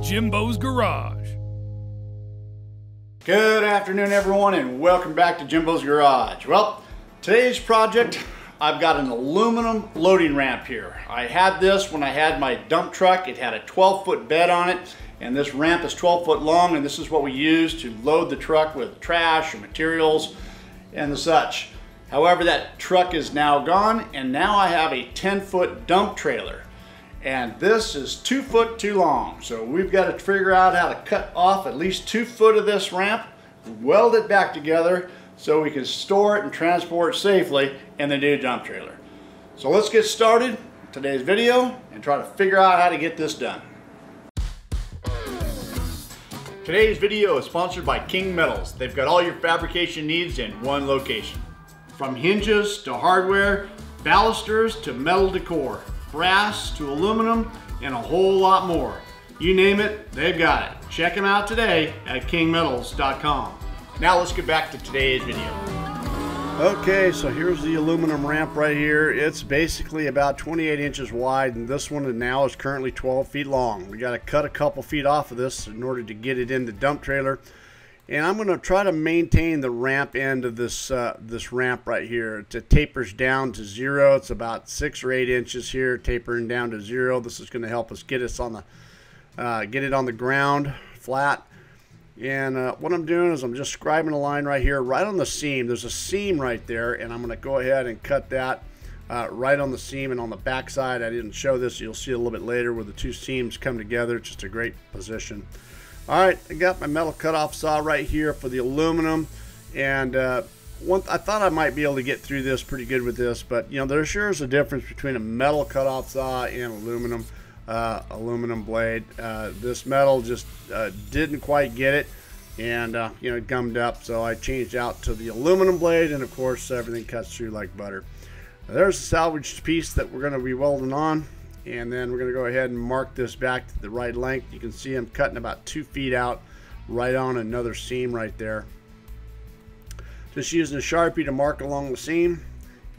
Jimbo's Garage. Good afternoon, everyone, and welcome back to Jimbo's Garage. Well, today's project, I've got an aluminum loading ramp here. I had this when I had my dump truck. It had a 12 foot bed on it, and this ramp is 12 foot long, and this is what we use to load the truck with trash or materials and the such. However, that truck is now gone, and now I have a 10 foot dump trailer. And this is two foot too long. So we've got to figure out how to cut off at least two foot of this ramp, weld it back together so we can store it and transport it safely in the new dump trailer. So let's get started today's video and try to figure out how to get this done. Today's video is sponsored by King Metals. They've got all your fabrication needs in one location. From hinges to hardware, balusters to metal decor, brass to aluminum, and a whole lot more. You name it, they've got it. Check them out today at kingmetals.com. Now let's get back to today's video. Okay, so here's the aluminum ramp right here. It's basically about 28 inches wide, and this one now is currently 12 feet long. We got to cut a couple feet off of this in order to get it in the dump trailer and I'm going to try to maintain the ramp end of this uh, this ramp right here. It tapers down to zero. It's about six or eight inches here, tapering down to zero. This is going to help us get us on the uh, get it on the ground flat. And uh, what I'm doing is I'm just scribing a line right here, right on the seam. There's a seam right there, and I'm going to go ahead and cut that uh, right on the seam and on the back side. I didn't show this. You'll see a little bit later where the two seams come together. It's just a great position. All right, I got my metal cutoff saw right here for the aluminum, and uh, one I thought I might be able to get through this pretty good with this, but you know there sure is a difference between a metal cutoff saw and aluminum uh, aluminum blade. Uh, this metal just uh, didn't quite get it, and uh, you know gummed up, so I changed out to the aluminum blade, and of course everything cuts through like butter. There's a salvaged piece that we're going to be welding on and then we're going to go ahead and mark this back to the right length. You can see I'm cutting about two feet out right on another seam right there. Just using a Sharpie to mark along the seam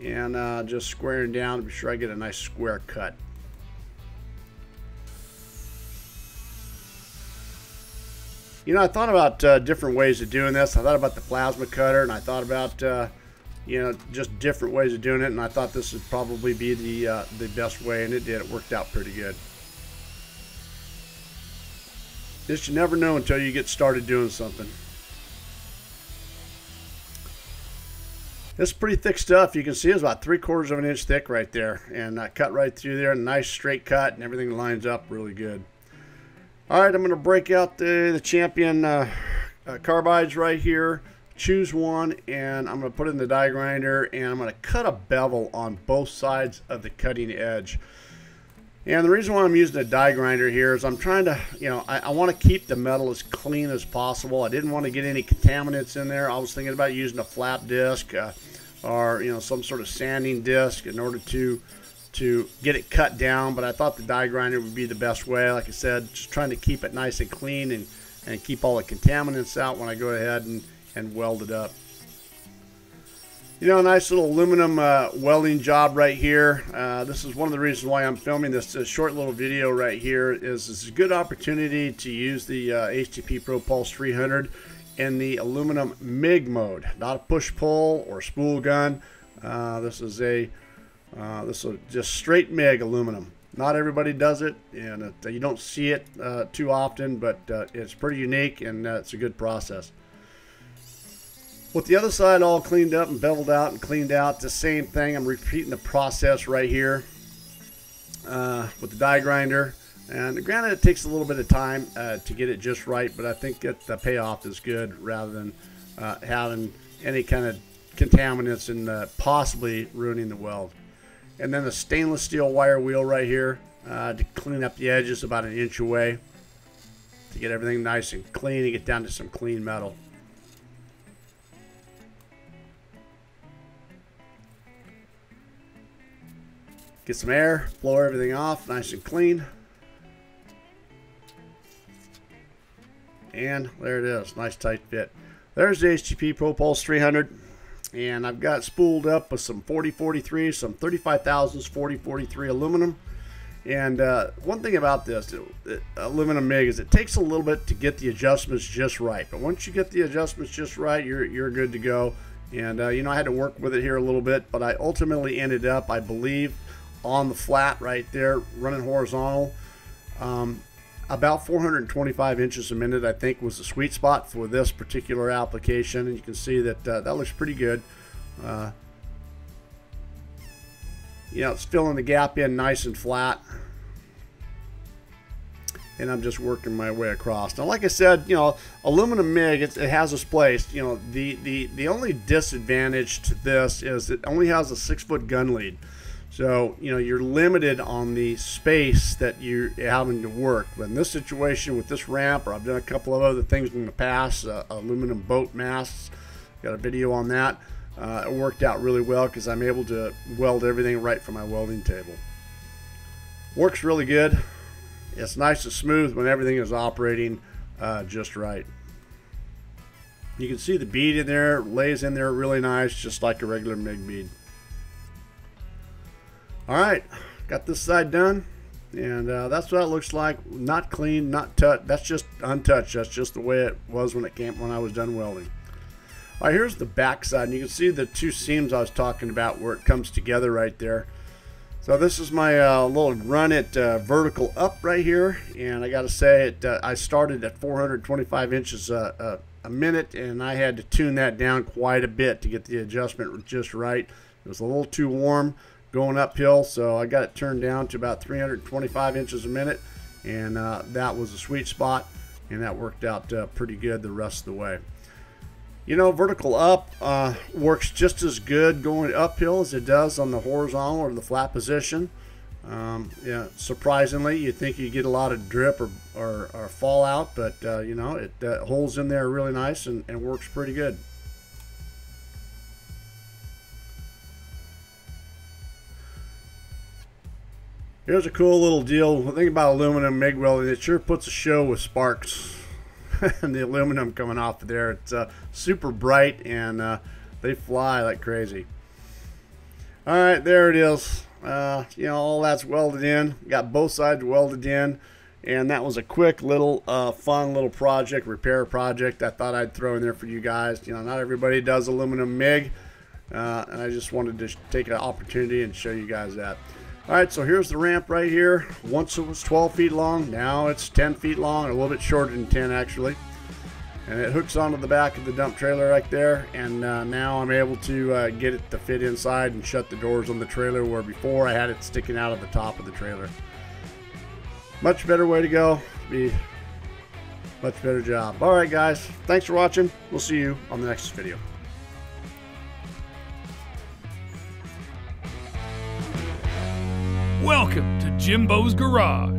and uh, just squaring down to be sure I get a nice square cut. You know, I thought about uh, different ways of doing this. I thought about the plasma cutter and I thought about uh, you know, just different ways of doing it. And I thought this would probably be the uh, the best way, and it did. It worked out pretty good. Just you never know until you get started doing something. Is pretty thick stuff. You can see it's about three quarters of an inch thick right there. And I cut right through there. Nice straight cut and everything lines up really good. All right, I'm going to break out the, the Champion uh, uh, carbides right here choose one and I'm going to put it in the die grinder and I'm going to cut a bevel on both sides of the cutting edge. And the reason why I'm using a die grinder here is I'm trying to, you know, I, I want to keep the metal as clean as possible. I didn't want to get any contaminants in there. I was thinking about using a flap disc uh, or, you know, some sort of sanding disc in order to to get it cut down, but I thought the die grinder would be the best way. Like I said, just trying to keep it nice and clean and, and keep all the contaminants out when I go ahead and, and weld it up. You know, a nice little aluminum uh, welding job right here. Uh, this is one of the reasons why I'm filming this, this short little video right here is it's a good opportunity to use the uh, HTP Pro Pulse 300 in the aluminum MIG mode, not a push-pull or spool gun. Uh, this is a uh, this is just straight MIG aluminum. Not everybody does it, and it, you don't see it uh, too often, but it's pretty unique and it's a good process. With the other side all cleaned up and beveled out and cleaned out, the same thing. I'm repeating the process right here uh, with the die grinder. And granted, it takes a little bit of time uh, to get it just right, but I think that the payoff is good rather than uh, having any kind of contaminants and uh, possibly ruining the weld. And then the stainless steel wire wheel right here uh, to clean up the edges about an inch away to get everything nice and clean and get down to some clean metal. Get some air, blow everything off nice and clean. And there it is, nice tight fit. There's the HTP Pro Pulse 300. And I've got spooled up with some 4043, some 35 thousandths 4043 aluminum. And uh, one thing about this it, it, aluminum MIG is it takes a little bit to get the adjustments just right. But once you get the adjustments just right, you're, you're good to go. And, uh, you know, I had to work with it here a little bit, but I ultimately ended up, I believe, on the flat right there, running horizontal. Um, about 425 inches a minute, I think, was the sweet spot for this particular application. And you can see that uh, that looks pretty good. Uh, you know, it's filling the gap in nice and flat. And I'm just working my way across. Now, like I said, you know, aluminum MIG, it, it has its place. You know, the, the, the only disadvantage to this is it only has a six-foot gun lead. So, you know, you're limited on the space that you're having to work. But in this situation with this ramp, or I've done a couple of other things in the past, uh, aluminum boat masts, got a video on that. Uh, it worked out really well because I'm able to weld everything right from my welding table. Works really good. It's nice and smooth when everything is operating uh, just right. You can see the bead in there, lays in there really nice, just like a regular MIG bead. All right, got this side done. And uh, that's what it looks like. Not clean, not touched. That's just untouched. That's just the way it was when it came when I was done welding. All right, here's the back side. And you can see the two seams I was talking about where it comes together right there. So this is my uh, little run it uh, vertical up right here. And I got to say, it. Uh, I started at 425 inches uh, uh, a minute. And I had to tune that down quite a bit to get the adjustment just right. It was a little too warm going uphill. So I got it turned down to about 325 inches a minute. And uh, that was a sweet spot. And that worked out uh, pretty good the rest of the way. You know, vertical up uh, works just as good going uphill as it does on the horizontal or the flat position. Um, yeah, surprisingly, you think you get a lot of drip or, or, or fallout, but uh, you know, it holds in there really nice and, and works pretty good. Here's a cool little deal. The thing about aluminum MIG welding, it sure puts a show with sparks and the aluminum coming off of there. It's uh, super bright and uh, they fly like crazy. All right, there it is. Uh, you know, all that's welded in. Got both sides welded in. And that was a quick little uh, fun little project, repair project I thought I'd throw in there for you guys. You know, not everybody does aluminum MIG. Uh, and I just wanted to take an opportunity and show you guys that. All right, so here's the ramp right here. Once it was 12 feet long, now it's 10 feet long, a little bit shorter than 10 actually. And it hooks onto the back of the dump trailer right there. And uh, now I'm able to uh, get it to fit inside and shut the doors on the trailer where before I had it sticking out of the top of the trailer. Much better way to go. Be much better job. All right, guys. Thanks for watching. We'll see you on the next video. Welcome to Jimbo's Garage.